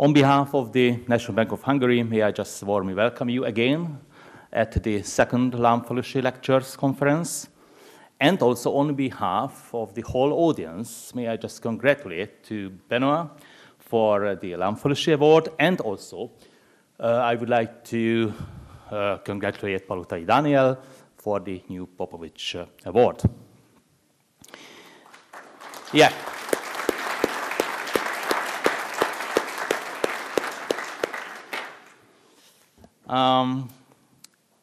On behalf of the National Bank of Hungary, may I just warmly welcome you again at the second Lámfalussy Lectures Conference. And also on behalf of the whole audience, may I just congratulate to Benoit for the Lámfalussy Award and also uh, I would like to uh, congratulate Palotai Daniel for the new Popovics uh, Award. Yeah. Um,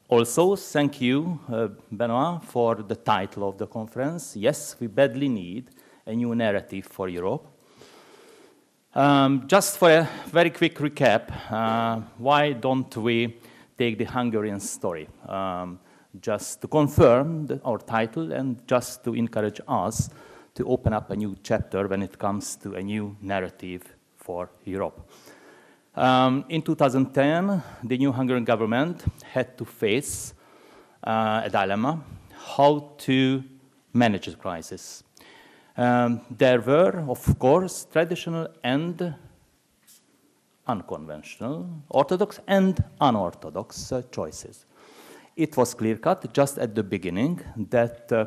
also, thank you, uh, Benoit, for the title of the conference. Yes, we badly need a new narrative for Europe. Um, just for a very quick recap, uh, why don't we take the Hungarian story? Um, just to confirm the, our title and just to encourage us to open up a new chapter when it comes to a new narrative for Europe. Um, in 2010, the new Hungarian government had to face uh, a dilemma, how to manage the crisis. Um, there were, of course, traditional and unconventional, orthodox and unorthodox uh, choices. It was clear cut just at the beginning that uh,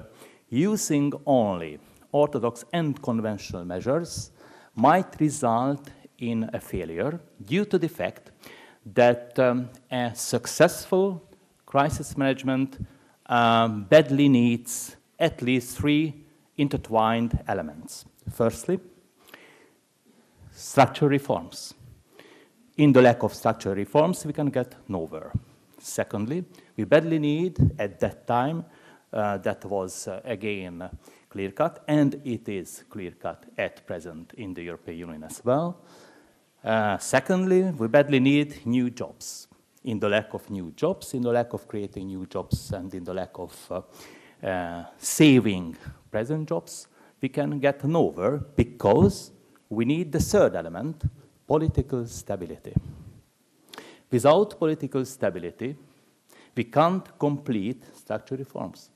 using only orthodox and conventional measures might result in a failure due to the fact that um, a successful crisis management um, badly needs at least three intertwined elements. Firstly, structural reforms. In the lack of structural reforms, we can get nowhere. Secondly, we badly need, at that time, uh, that was uh, again clear cut, and it is clear cut at present in the European Union as well. Uh, secondly, we badly need new jobs. In the lack of new jobs, in the lack of creating new jobs, and in the lack of uh, uh, saving present jobs, we can get nowhere because we need the third element, political stability. Without political stability, we can't complete structural reforms.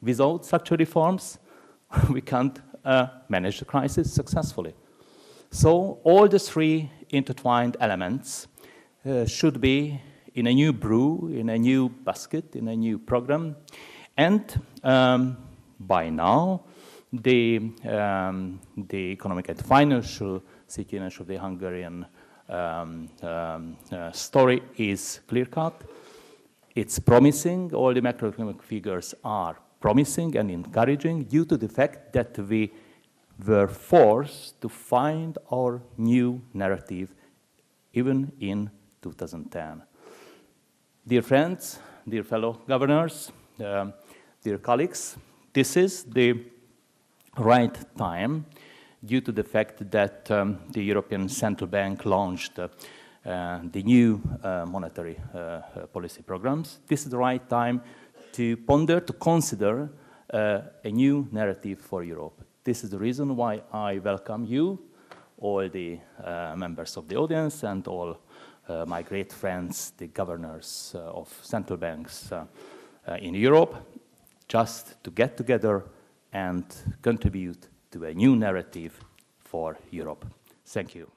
Without structural reforms, we can't uh, manage the crisis successfully. So all the three intertwined elements uh, should be in a new brew, in a new basket, in a new program. And um, by now, the, um, the economic and financial situation of the Hungarian um, um, uh, story is clear-cut. It's promising. All the macroeconomic figures are promising and encouraging due to the fact that we were forced to find our new narrative even in 2010. Dear friends, dear fellow governors, um, dear colleagues, this is the right time due to the fact that um, the European Central Bank launched uh, uh, the new uh, monetary uh, policy programs. This is the right time to ponder, to consider uh, a new narrative for Europe. This is the reason why I welcome you, all the uh, members of the audience and all uh, my great friends, the governors uh, of central banks in Europe just to get together and contribute to a new narrative for Europe. Thank you.